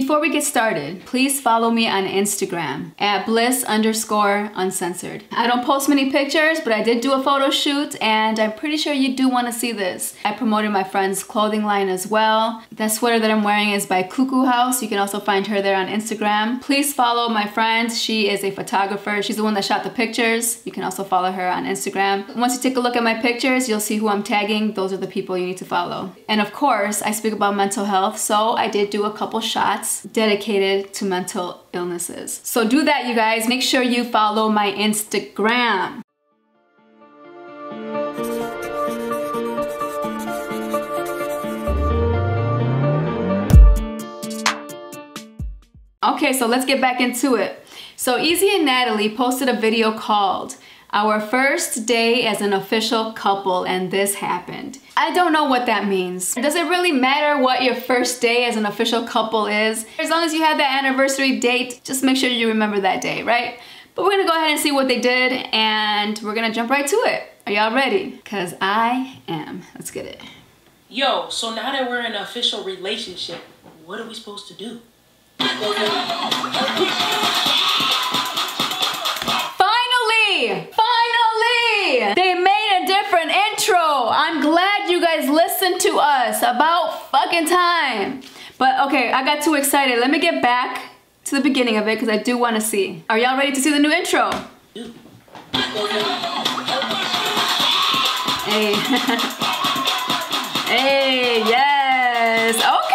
Before we get started, please follow me on Instagram at bliss underscore uncensored. I don't post many pictures, but I did do a photo shoot and I'm pretty sure you do want to see this. I promoted my friend's clothing line as well. The sweater that I'm wearing is by Kookoo Hoouze. You can also find her there on Instagram. Please follow my friend. She is a photographer. She's the one that shot the pictures. You can also follow her on Instagram. Once you take a look at my pictures, you'll see who I'm tagging. Those are the people you need to follow. And of course, I speak about mental health, so I did do a couple shots dedicated to mental illnesses. So do that, you guys. Make sure you follow my Instagram. Okay, so let's get back into it. So Ezee and Natalie posted a video called our first day as an official couple and this happened. I don't know what that means. Does it really matter what your first day as an official couple is? As long as you have that anniversary date, just make sure you remember that day, right? But we're gonna go ahead and see what they did and we're gonna jump right to it. Are y'all ready? Cause I am. Let's get it. Yo, so now that we're in an official relationship, what are we supposed to do? guys listened to us. About fucking time. But okay, I got too excited. Let me get back to the beginning of it because I do want to see. Are y'all ready to see the new intro? Hey. hey, yes. Okay.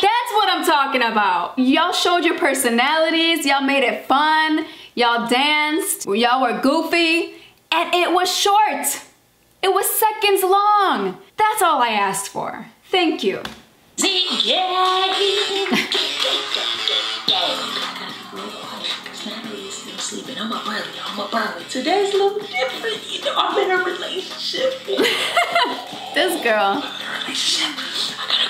That's what I'm talking about. Y'all showed your personalities. Y'all made it fun. Y'all danced. Y'all were goofy. And it was short. It was seconds long. That's all I asked for. Thank you. sleeping. I'm up early. I'm up early. Today's a little different. You know, I'm in a relationship. this girl.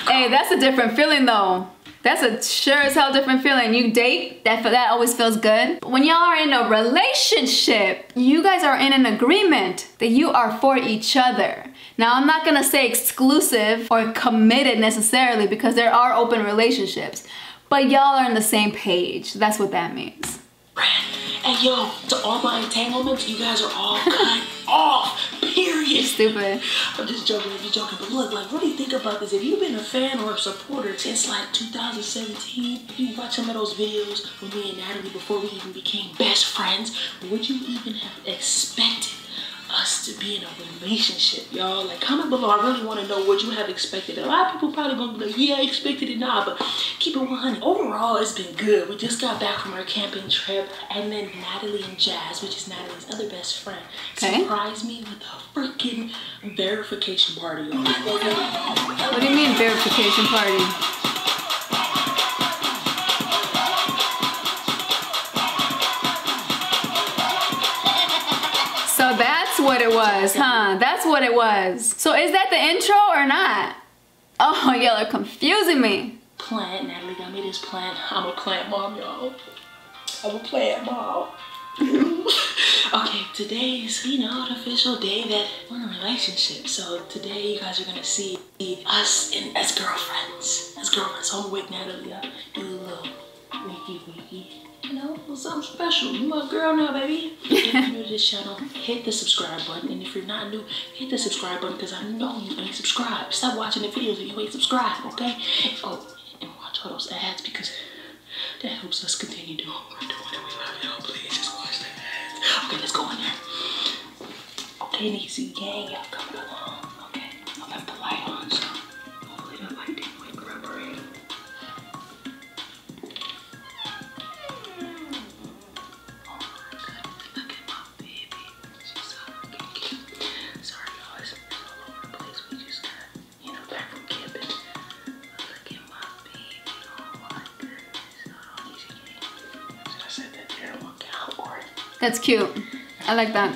Hey, that's a different feeling though. That's a sure as hell different feeling. You date, that, that always feels good. When y'all are in a relationship, you guys are in an agreement that you are for each other. Now, I'm not gonna say exclusive or committed necessarily because there are open relationships, but y'all are on the same page. That's what that means. And yo, to all my entanglements, you guys are all cut off. Period. Stupid. I'm just joking, I'm just joking. But look, like, really think about this. If you've been a fan or a supporter since like 2017, you watch some of those videos with me and Natalie before we even became best friends, would you even have expected us to be in a relationship, y'all. Like, comment below. I really want to know what you have expected. A lot of people probably gonna be like, yeah, I expected it now, but keep it 100. Overall, it's been good. We just got back from our camping trip, and then Natalie and Jazz, which is Natalie's other best friend, okay. surprised me with a freaking verification party. What do you mean verification party? Was, huh? That's what it was. So is that the intro or not? Oh, y'all are confusing me. Plant, Natalie got me this plant. I'm a plant mom, y'all. I'm a plant mom. okay, today's, you know, an official day that we're in a relationship. So today you guys are gonna see us as girlfriends. As girlfriends. I'm with Natalie. Do a little wiki you know, something special. You my girl now, baby. if you're new to this channel, hit the subscribe button. And if you're not new, hit the subscribe button because I know you ain't subscribed. Stop watching the videos if you ain't subscribed, okay? Oh, and watch all those ads because that helps us continue doing what we're doing. And we love y'all. Please just watch the ads. Okay, let's go in there. Okay, Niecy gang, y'all coming along. That's cute. I like that.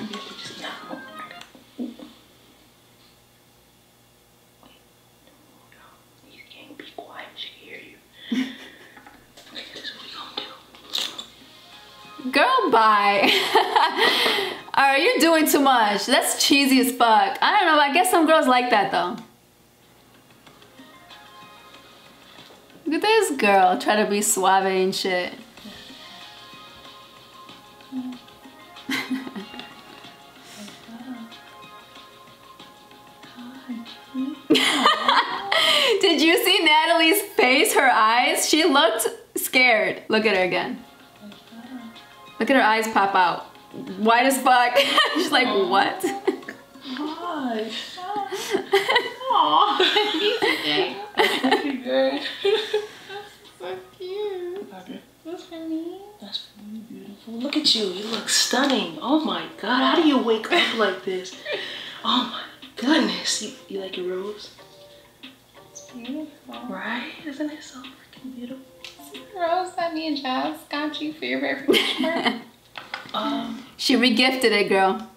Girl, bye. Are you doing too much? That's cheesy as fuck. I don't know, I guess some girls like that though. Look at this girl try to be suave and shit. She looked scared. Look at her again. Look at her eyes pop out. White as fuck. She's like, what? Gosh. Aw, he's okay. Okay, good. So cute. Okay. That's for me. That's really beautiful. Look at you. You look stunning. Oh my god. How do you wake up like this? Oh my goodness. You, you like your rose? It's beautiful. Right? Isn't it so freaking beautiful? Rose that me and Jazz got you for your very first birthday. Um, She regifted it, girl.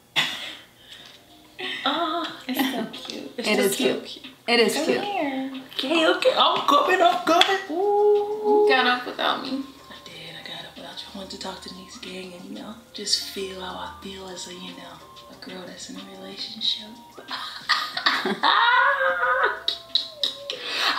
uh, It's so cute. it's It just is cute. It is Come cute. here. Okay, okay. I'm coming, I'm coming. Ooh. You got up without me. I did. I got up without you. I wanted to talk to Niece Gang and, you know, just feel how I feel as a, you know, a girl that's in a relationship.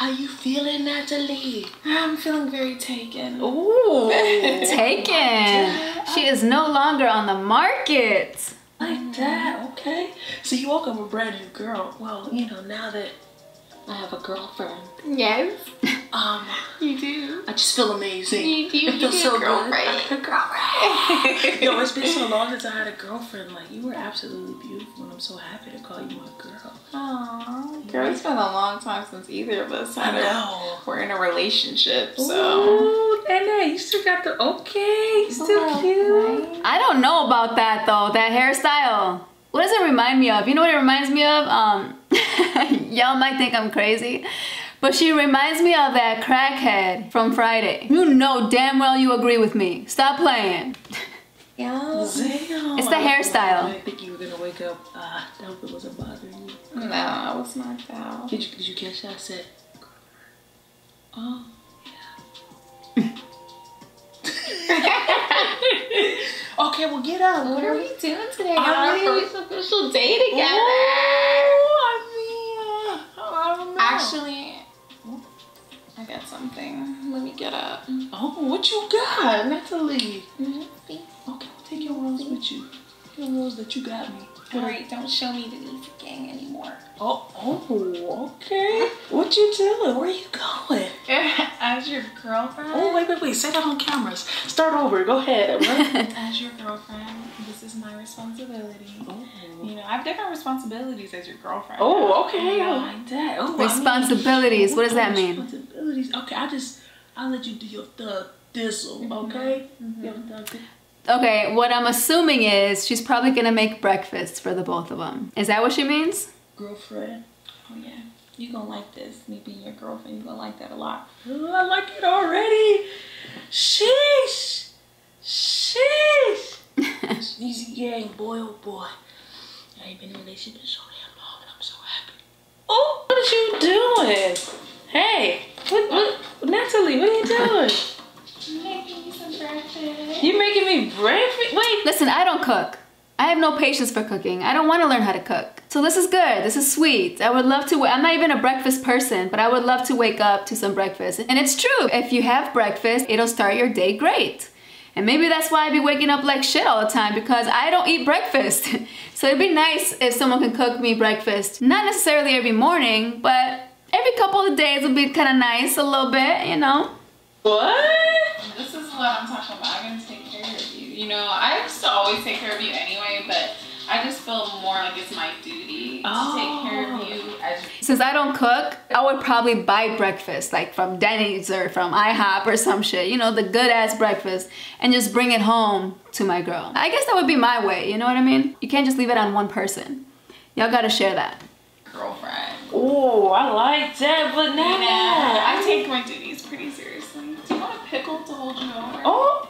How you feeling, Natalie? I'm feeling very taken. Ooh. Taken. She is no longer on the market. Like that, okay. So you woke up a brand new girl. Well, you know, now that I have a girlfriend, Yes, um, you do. I just feel amazing. You do. It You feels so a girlfriend. good. A girlfriend. Yo, it's been so long since I had a girlfriend. Like you were absolutely beautiful, and I'm so happy to call you my girl. Aww. Girl, it's been a long time since either of us I had a, know. we're in a relationship, so. Ooh, Nene, you still got the okay. You still Well, cute. right? I don't know about that though, that hairstyle. What does it remind me of? You know what it reminds me of? Um, y'all might think I'm crazy, but she reminds me of that crackhead from Friday. You know damn well you agree with me. Stop playing. Yeah. Damn. It's the hairstyle. I didn't think you were gonna wake up. Uh, I hope it wasn't bothering you. No, I was knocked out. Did you, did you catch that? I said, oh, yeah. okay, well, get up. What are we doing today? I Our don't know. first official day together. Ooh, I mean, I don't know. Actually, I got something. Let me get up. oh, what you got, Natalie? Mm-hmm. Okay, well, take your rose with you. Your rose that you got me. Alright, don't show me the Lisa gang anymore. Oh, oh, okay. What you doing? Where you going? As your girlfriend, Oh, wait, wait, wait. Say that on cameras. Start over. Go ahead. As your girlfriend, this is my responsibility. oh. You know, I have different responsibilities as your girlfriend. Oh, okay. You I like that. Oh, I mean- Responsibilities, what does that mean? Responsibilities. Okay, I just I'll let you do your thug dizzle. Mm-hmm. Okay. Mm-hmm. Your thug dizzle. Okay, what I'm assuming is she's probably gonna make breakfast for the both of them. Is that what she means? Girlfriend. Oh yeah, you gonna like this. Me being your girlfriend, you gonna like that a lot. Oh, I like it already. Sheesh. Sheesh. Ezee gang, boy, oh boy. I ain't been in a relationship so damn long and I'm so happy. Oh, what are you doing? Hey, what, what, Natalie, what are you doing? Making you some breakfast. You making me breakfast? Wait. Listen, I don't cook. I have no patience for cooking. I don't want to learn how to cook. So this is good. This is sweet. I would love to. I'm not even a breakfast person, but I would love to wake up to some breakfast. And it's true. If you have breakfast, it'll start your day great. And maybe that's why I be waking up like shit all the time because I don't eat breakfast. so it'd be nice if someone can cook me breakfast. Not necessarily every morning, but every couple of days would be kind of nice, a little bit, you know. What? This is what I'm talking about. I'm gonna take care of you. You know, I used to always take care of you anyway, but I just feel more like it's my duty to take care of you oh. as Since I don't cook, I would probably buy breakfast, like from Denny's or from IHOP or some shit, you know, the good ass breakfast, and just bring it home to my girl. I guess that would be my way, you know what I mean? You can't just leave it on one person. Y'all gotta share that. girlfriend. Oh, I like that banana. Yeah, I take my duties pretty seriously. Do you want a pickle to hold you over? Oh.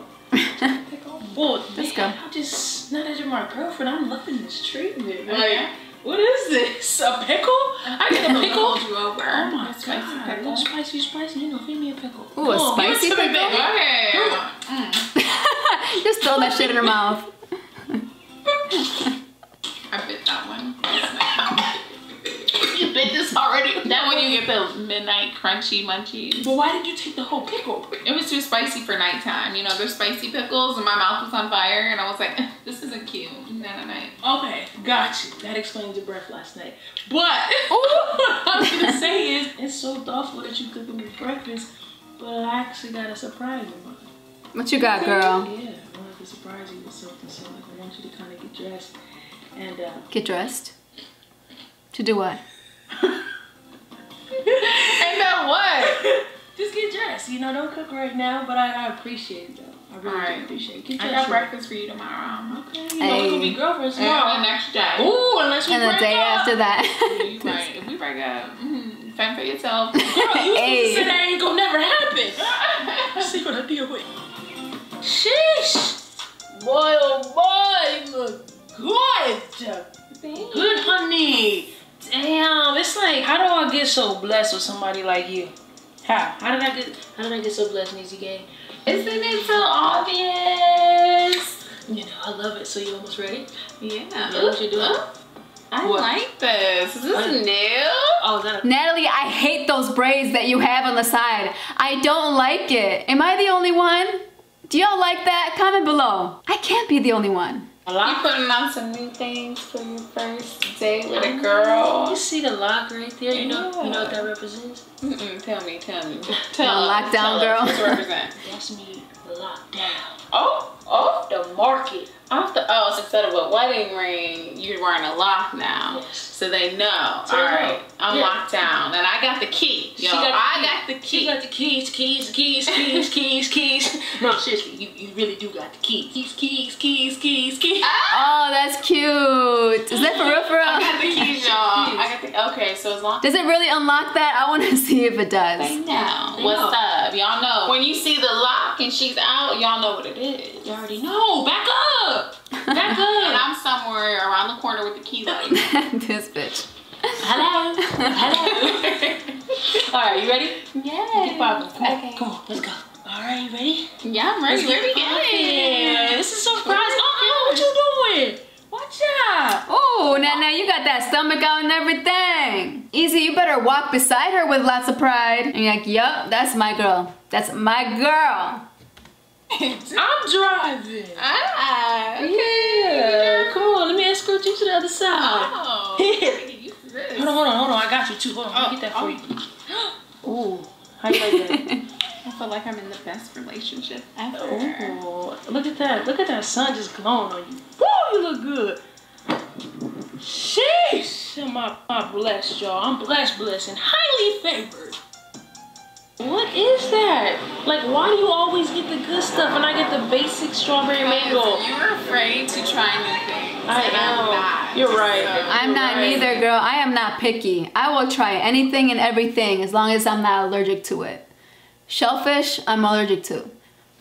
pickle. Well, Let's go. I'm just that you're my girlfriend, I'm loving this treatment. Oh, Like, yeah? what is this? A pickle? I get a Pickle to hold you over. Oh my A spicy god! pickle. Spicy, spicy. You know, feed me a pickle. Ooh, a Come on, give it spicy pickle? baby. Okay. Mm. just throw that shit in her mouth. I bit that one. That's nice. You bit this already That when you get the midnight crunchy munchies. But why did you take the whole pickle? It was too spicy for nighttime. You know, there's spicy pickles and my mouth was on fire and I was like, this isn't cute. Not at night. Okay, got you. That explains your breath last night. But what I was gonna say is, it's so thoughtful that you cooking me breakfast. But I actually got a surprise in mind. What you got, girl? Yeah, I wanted to surprise you with something. So like, I want you to kind of get dressed and uh, Get dressed. To do what? And then what? just get dressed. You know, don't cook right now, but I, I appreciate it though. I really Alright. do appreciate it. Get I got breakfast for you tomorrow. Okay, you know we're gonna be girlfriends And tomorrow. the next day. Ooh, unless we And the day up. after that. You right. If we break up, mm, fend for yourself. Girl, you Hey. said that ain't gonna never happen. See what I deal with. Sheesh. Boy, oh boy, you look good. Good, honey. Damn, it's like, how do I get so blessed with somebody like you? How? How did I get? How did I get so blessed, Niecy Gang? Isn't it so obvious? You know, I love it. So you almost ready? Yeah. Yeah, what you doing? Ooh, I What? like this. Is this I- new? Oh, is that Natalie, I hate those braids that you have on the side. I don't like it. Am I the only one? Do y'all like that? Comment below. I can't be the only one. A You lock? putting on some new things for your first date with a girl. You see the lock right there? You know, you know what that represents? Mm-mm, tell me, tell me. Tell The us, lockdown tell girl. What's it represent? That's me locked down. Oh, oh. The market. Off the oh, so instead of a wedding ring, you're wearing a lock now, Yes. so they know. So All they know. I'm Yeah. locked down, and I got the key. Yo, She got the I key. got the She got the keys, keys, keys, keys, keys, keys. No, seriously, you, you really do got the keys. Keys, keys, keys, keys, keys. Oh, that's cute. Is that for real, for real? I got the keys, y'all. I got the. Okay, so as long Does it really unlock that? I want to see if it they does. know They what's know. up, y'all know. When you see the lock and she's out, y'all know what it is. You already know. Back up. Back up. And. I'm somewhere around the corner with the key light. this bitch. Hello. Hello. All right, you ready? yeah. Get popping. Come on. Okay. Come on. Let's go. All right, you ready? Yeah, I'm ready. Let's Where we going? This is a surprise. Uh-uh, what you doing? Watch out. Oh, now, now you got that stomach out and everything. Ezee, you better walk beside her with lots of pride. And you're like, yup, that's my girl. That's my girl. I'm driving. ah, Yeah. Come on, let me escort you to the other side. Oh. Hold on, hold on, hold on. I got you too. Hold on, let me get that for you. Ooh, how you like that? I feel like I'm in the best relationship ever. Ooh, look at that. Look at that sun just glowing on you. Woo, you look good. Sheesh. Am I, I'm blessed, y'all. I'm blessed, blessed, and highly favored. What is that? Like, why do you always get the good stuff and I get the basic strawberry mango? You're afraid to try new things. I and I'm not. You're right. I'm not Right. neither, girl. I am not picky. I will try anything and everything as long as I'm not allergic to it. Shellfish, I'm allergic to.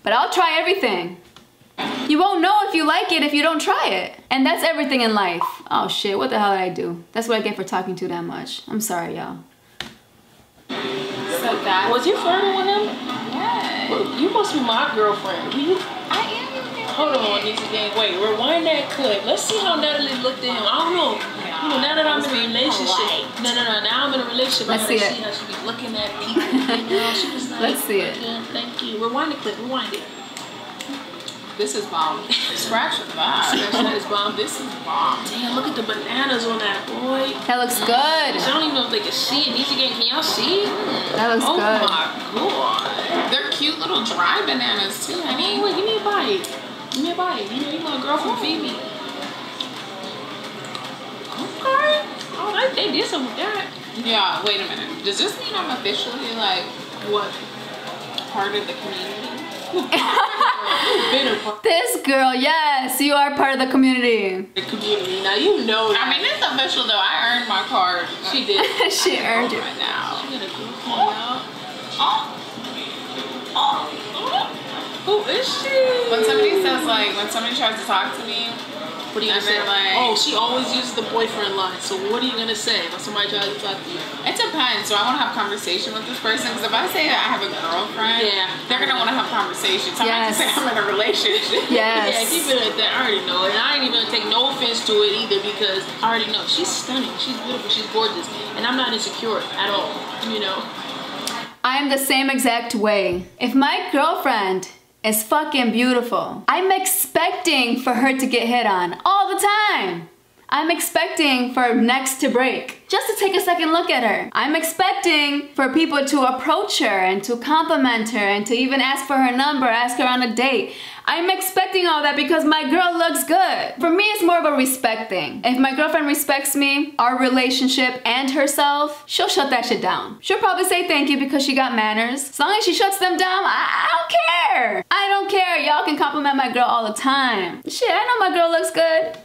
But I'll try everything. You won't know if you like it if you don't try it. And that's everything in life. Oh shit, what the hell did I do? That's what I get for talking too that much. I'm sorry, y'all. So that Was you flirting with him? Yeah. You must be my girlfriend. You, I am. hold on, Niecy Gang. Wait, rewind that clip. Let's see how Natalie looked at him. I don't know. You know, now that I'm in a relationship. No, no, no. Now I'm in a relationship. Let's I see see how she be looking at people. You know, she was like, Let's see it. "Yeah, thank you. Rewind the clip. Rewind it. This is bomb. Scratch that. That is bomb. This is bomb. Damn, look at the bananas on that boy. That looks good. I don't even know if they can see it. Niecy Gang, can y'all see? That looks oh good. Oh my god. They're cute little dry bananas too, Hey, honey. wait, give me a bite. Give me a bite. You know, you my girlfriend, feed me. Okay. Oh, they, they did something with that. Yeah, wait a minute. Does this mean I'm officially like What? part of the community? Been a part This girl, yes, you are part of the community. the community. Now you know that. I mean, it's official though. I earned my card. she did. she earned it. right now. She got a girlfriend now. Oh. Oh. Who is she? When somebody says like, when somebody tries to talk to me, What are you gonna say? like- oh, she always uses the boyfriend line. So what are you gonna say when somebody tries to talk to you? It depends. So I want to have conversation with this person because if I say that I have a girlfriend, Yeah. they're gonna want to have conversation. So I might Yes. just say I'm in a relationship. Yes. Yeah, keep it at that. I already know, and I ain't even gonna take no offense to it either because I already know she's stunning, she's beautiful, she's gorgeous, and I'm not insecure at all. You know. I'm the same exact way. If my girlfriend is fucking beautiful, I'm expecting for her to get hit on all the time. I'm expecting for necks to break just to take a second look at her. I'm expecting for people to approach her and to compliment her and to even ask for her number, ask her on a date. I'm expecting all that because my girl looks good. For me, it's more of a respect thing. If my girlfriend respects me, our relationship, and herself, she'll shut that shit down. She'll probably say thank you because she got manners. As long as she shuts them down, I, I don't care. I don't care. Y'all can compliment my girl all the time. Shit, I know my girl looks good.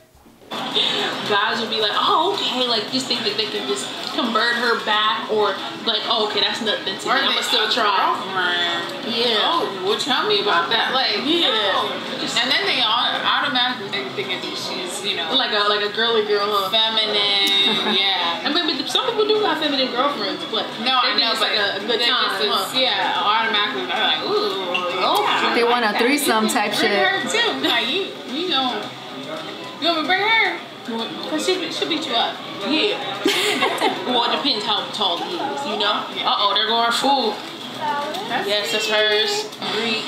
Guys would be like, oh, okay, like just think that they can just convert her back, or like, oh, okay, that's nothing to me. I'm gonna still try. girlfriend. Yeah. Oh, well, tell me about that. Like, Yeah. no. And then they au- automatically think thinking that she's, you know, Like a like a girly girl, huh? feminine. yeah. I mean, but some people do got feminine girlfriends, but No, I know, it's but like a, a good they time. just, huh? yeah, automatically they're like, ooh, yeah, They want a like that. threesome You type bring shit. her too. Like you, you know, you want me to bring her? Cause she she beat you up. Yeah. well, it depends how tall he is, you know? Uh oh, there go our food. That's Yes, that's hers. Greek.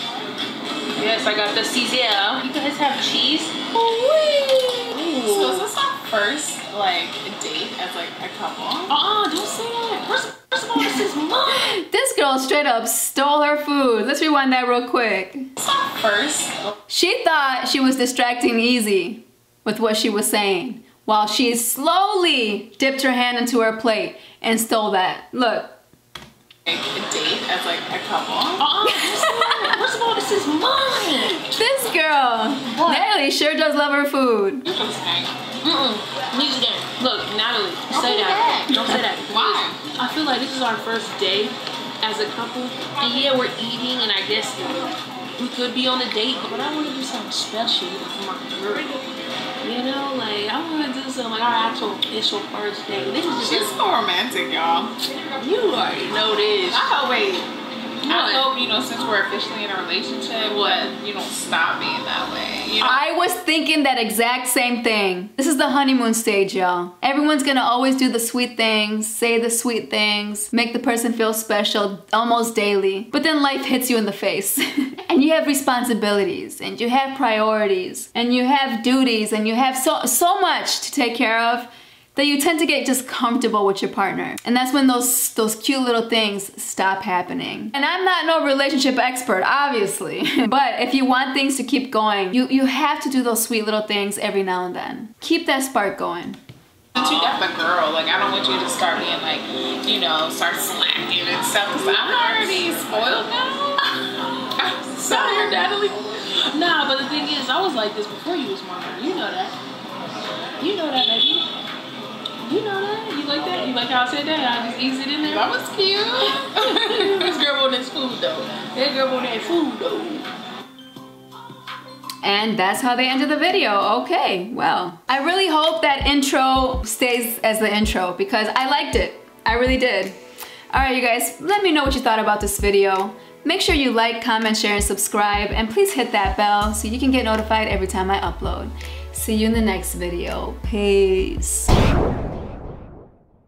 Yes, I got the Caesar. You guys have cheese? Ooh. So is this our first like date as like a couple? Uh-uh, don't say that. First, first of all, this is mine. This girl straight up stole her food. Let's rewind that real quick. It's our first. She thought she was distracting Ezee with what she was saying while she slowly dipped her hand into her plate and stole that. Look, Like, a date as like a couple. Uh-uh, don't say that. First of all, this is mine. this girl, What? Natalie sure does love her food. Interesting. Mm-mm. Please again. Look, Natalie, Don't say that. that. Don't say that. Why? I feel like this is our first day as a couple. And yeah, we're eating, and I guess we could be on a date, but I want to do something special for my girl. You know, like, I want to do something like our actual official first date. This is She's so romantic, y'all. you already know this. I hope wait. I What? hope you know since we're officially in a relationship, what you don't stop being that way. You know. I was thinking that exact same thing. This is the honeymoon stage, y'all. Everyone's gonna always do the sweet things, say the sweet things, make the person feel special almost daily. But then life hits you in the face. and you have responsibilities, and you have priorities, and you have duties, and you have so so much to take care of that you tend to get just comfortable with your partner. And that's when those those cute little things stop happening. And I'm not no relationship expert, obviously. but if you want things to keep going, you, you have to do those sweet little things every now and then. Keep that spark going. Since you got the girl, like I don't want you to start being like, you know, start slacking and stuff. Cause I'm already spoiled now. I'm Sorry, sorry, Natalie. Nah, but the thing is, I was like this before you was my girl. You know that. You know that, baby. You know that. You like that? You like how I said that? I just eased it in there. That was cute. this girl want this food though. That girl want that food though. And that's how they ended the video. Okay, well. I really hope that intro stays as the intro because I liked it. I really did. Alright you guys, let me know what you thought about this video. Make sure you like, comment, share, and subscribe. And please hit that bell so you can get notified every time I upload. See you in the next video. Peace.